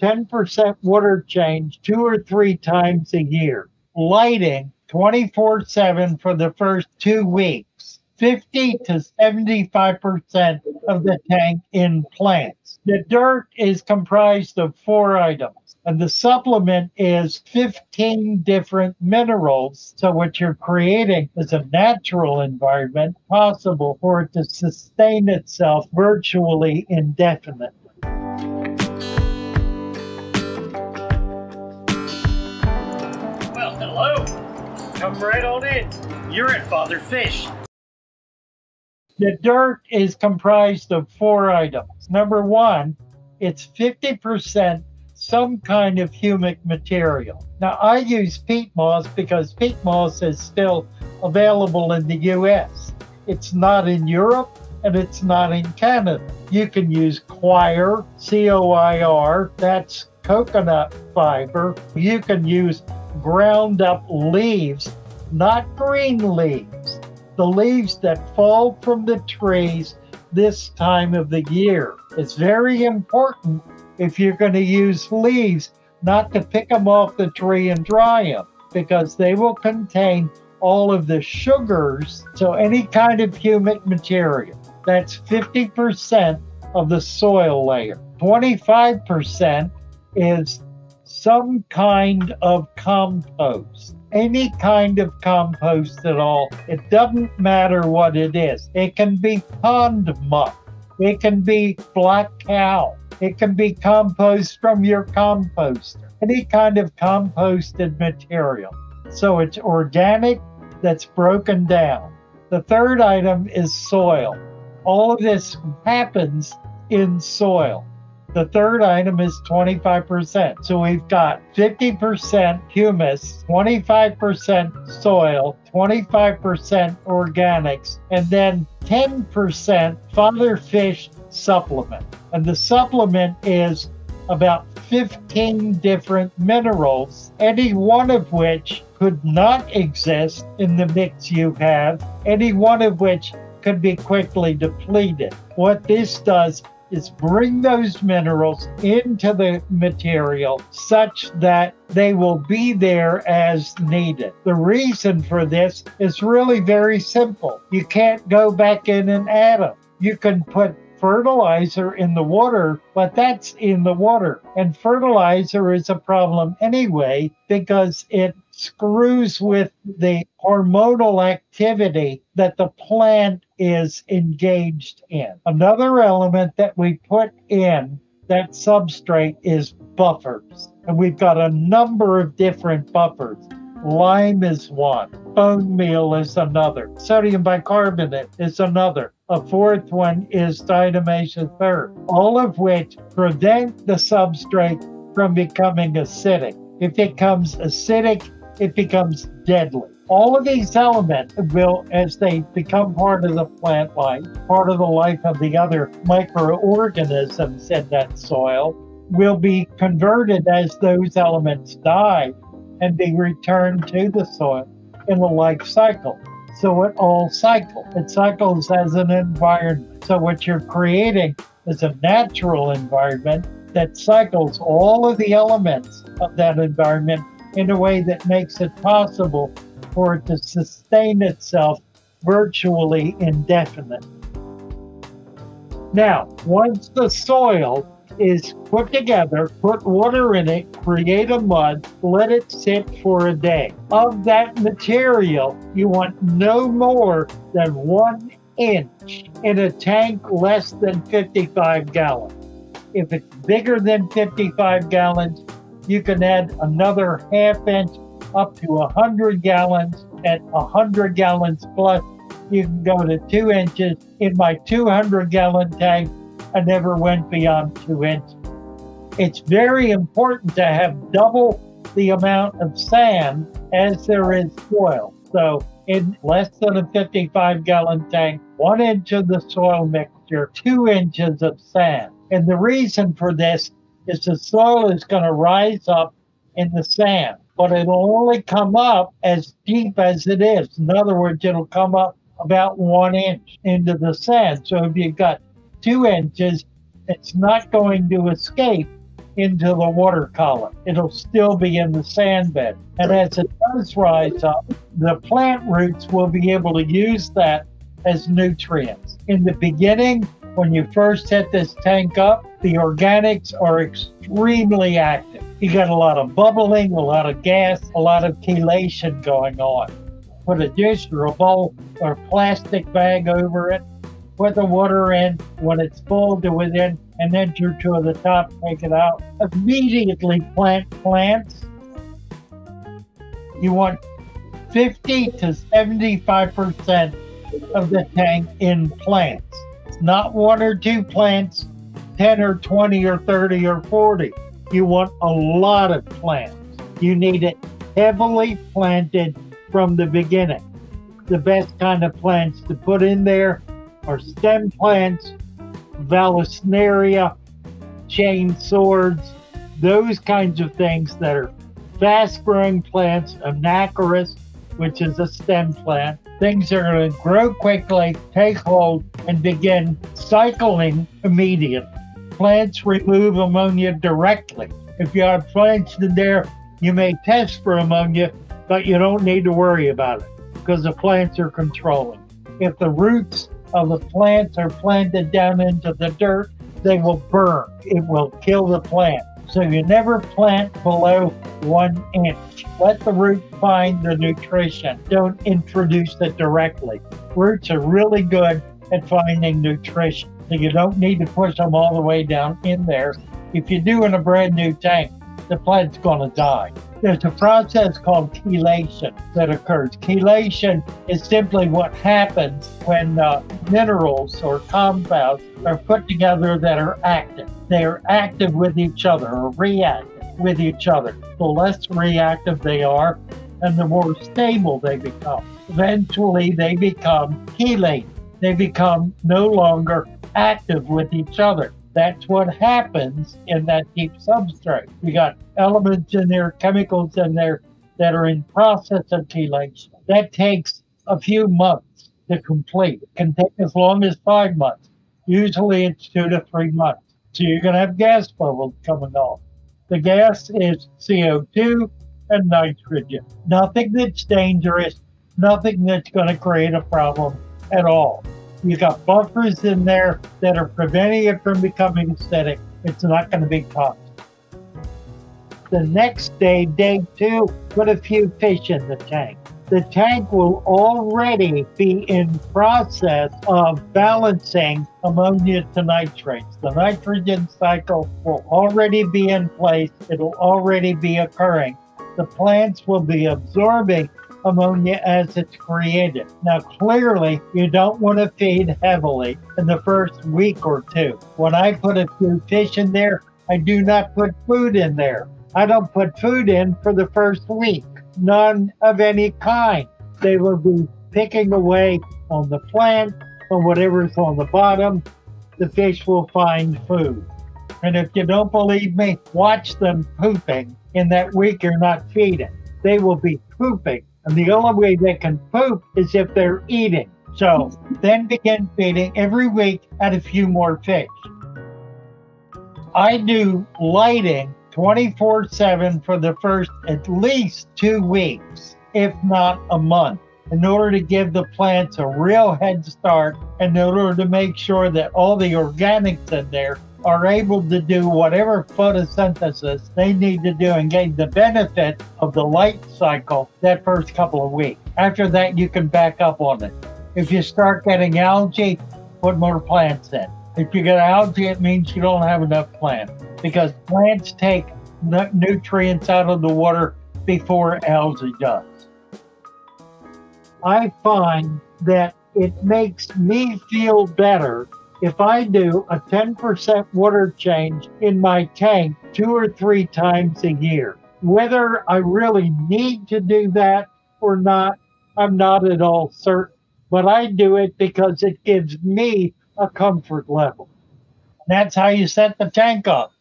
10% water change two or three times a year. Lighting 24 7 for the first two weeks. 50 to 75% of the tank in plants. The dirt is comprised of four items. And the supplement is 15 different minerals. So, what you're creating is a natural environment possible for it to sustain itself virtually indefinitely. Right on in. You're at Father Fish. The dirt is comprised of four items. Number one, it's 50% some kind of humic material. Now, I use peat moss because peat moss is still available in the US. It's not in Europe and it's not in Canada. You can use coir, C O I R, that's coconut fiber. You can use ground up leaves, not green leaves, the leaves that fall from the trees this time of the year. It's very important if you're going to use leaves, not to pick them off the tree and dry them because they will contain all of the sugars. So, any kind of humic material, that's 50% of the soil layer. 25% is some kind of compost. Any kind of compost at all. It doesn't matter what it is. It can be pond muck. It can be black cow. It can be compost from your composter, any kind of composted material. So it's organic that's broken down. The third item is soil. All of this happens in soil. The third item is 25%. So we've got 50% humus, 25% soil, 25% organics, and then 10% father fish supplement. And the supplement is about 15 different minerals, any one of which could not exist in the mix you have, any one of which could be quickly depleted. What this does is bring those minerals into the material such that they will be there as needed. The reason for this is really very simple. You can't go back in and add them. You can put fertilizer in the water, but that's in the water. And fertilizer is a problem anyway because it screws with the hormonal activity that the plant is engaged in. Another element that we put in that substrate is buffers. And we've got a number of different buffers. Lime is one, bone meal is another, sodium bicarbonate is another. A fourth one is diatomaceous earth, all of which prevent the substrate from becoming acidic. If it becomes acidic, it becomes deadly. All of these elements will, as they become part of the plant life, part of the life of the other microorganisms in that soil, will be converted as those elements die and be returned to the soil in a life cycle. So it all cycles. It cycles as an environment. So what you're creating is a natural environment that cycles all of the elements of that environment in a way that makes it possible for it to sustain itself virtually indefinitely. Now, once the soil is put together, put water in it, create a mud, let it sit for a day. Of that material, you want no more than one inch in a tank less than 55 gallons. If it's bigger than 55 gallons, you can add another half inch up to 100 gallons. At 100 gallons plus, you can go to two inches. In my 200 gallon tank, I never went beyond two inches. It's very important to have double the amount of sand as there is soil. So, in less than a 55 gallon tank, one inch of the soil mixture, two inches of sand. And the reason for this is the soil is going to rise up in the sand, but it'll only come up as deep as it is. In other words, it'll come up about one inch into the sand. So if you've got two inches, it's not going to escape into the water column. It'll still be in the sand bed. And as it does rise up, the plant roots will be able to use that as nutrients. In the beginning, when you first set this tank up, the organics are extremely active. You got a lot of bubbling, a lot of gas, a lot of chelation going on. Put a dish or a bowl or a plastic bag over it, put the water in. When it's full to within an inch or two of the top, take it out. Immediately plant plants. You want 50 to 75% of the tank in plants. Not one or two plants, 10 or 20 or 30 or 40. You want a lot of plants. You need it heavily planted from the beginning. The best kind of plants to put in there are stem plants, Vallisneria, chain swords, those kinds of things that are fast growing plants, Anacharis, which is a stem plant. Things are going to grow quickly, take hold, and begin cycling immediately. Plants remove ammonia directly. If you have plants in there, you may test for ammonia, but you don't need to worry about it because the plants are controlling. If the roots of the plants are planted down into the dirt, they will burn. It will kill the plant. So you never plant below one inch. Let the root find the nutrition. Don't introduce it directly. Roots are really good at finding nutrition. So you don't need to push them all the way down in there. If you do in a brand new tank, the plant's going to die. There's a process called chelation that occurs. Chelation is simply what happens when uh, minerals or compounds are put together that are active. They are active with each other or reactive with each other. The less reactive they are, and the more stable they become. Eventually, they become chelate. They become no longer active with each other. That's what happens in that deep substrate. We got elements in there, chemicals in there that are in process of chelation. That takes a few months to complete. It can take as long as five months. Usually it's two to three months. So you're going to have gas bubbles coming off. The gas is CO2 and nitrogen. Nothing that's dangerous, nothing that's going to create a problem at all. You got buffers in there that are preventing it from becoming acidic. It's not going to be toxic. The next day, day two, put a few fish in the tank. The tank will already be in process of balancing ammonia to nitrates. The nitrogen cycle will already be in place. It'll already be occurring. The plants will be absorbing ammonia as it's created. Now, clearly, you don't want to feed heavily in the first week or two. When I put a few fish in there, I do not put food in there. I don't put food in for the first week, none of any kind. They will be picking away on the plant or whatever's on the bottom. The fish will find food. And if you don't believe me, watch them pooping in that week you're not feeding. They will be pooping and the only way they can poop is if they're eating. So then begin feeding every week at a few more fish. I do lighting 24 7 for the first at least two weeks, if not a month, in order to give the plants a real head start and in order to make sure that all the organics in there are able to do whatever photosynthesis they need to do and gain the benefit of the light cycle that first couple of weeks. After that, you can back up on it. If you start getting algae, put more plants in. If you get algae, it means you don't have enough plants because plants take nutrients out of the water before algae does. I find that it makes me feel better if I do a 10% water change in my tank two or three times a year, whether I really need to do that or not, I'm not at all certain. But I do it because it gives me a comfort level. That's how you set the tank up.